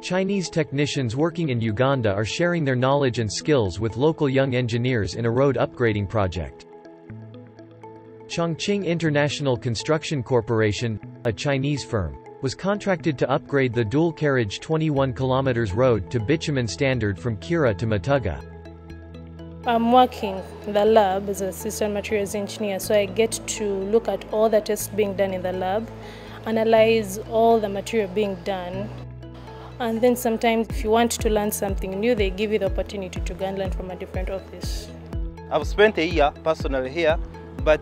Chinese technicians working in Uganda are sharing their knowledge and skills with local young engineers in a road upgrading project. Chongqing International Construction Corporation, a Chinese firm, was contracted to upgrade the dual-carriage 21 km road to bitumen standard from Kira to Matugga. I'm working in the lab as a assistant materials engineer, so I get to look at all the tests being done in the lab, analyze all the material being done, and then sometimes if you want to learn something new, they give you the opportunity to go and learn from a different office. I've spent a year personally here, but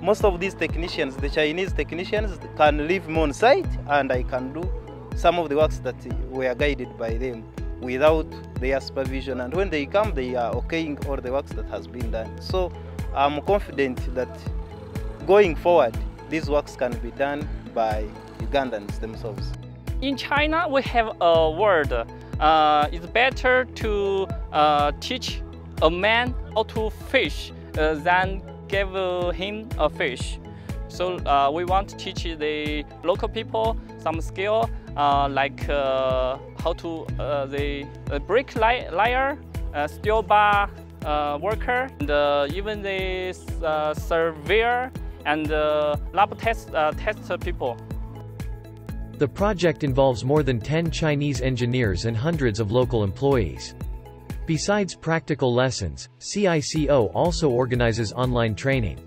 most of these technicians, the Chinese technicians, can leave me on site and I can do some of the works that were guided by them without their supervision. And when they come, they are okaying all the works that has been done. So I'm confident that going forward, these works can be done by Ugandans themselves. In China, we have a word. Uh, it's better to uh, teach a man how to fish uh, than give him a fish. So uh, we want to teach the local people some skill uh, like uh, how to the bricklayer, uh, steel bar worker, and even the surveyor and lab test test people. The project involves more than 10 Chinese engineers and hundreds of local employees. Besides practical lessons, CICO also organizes online training.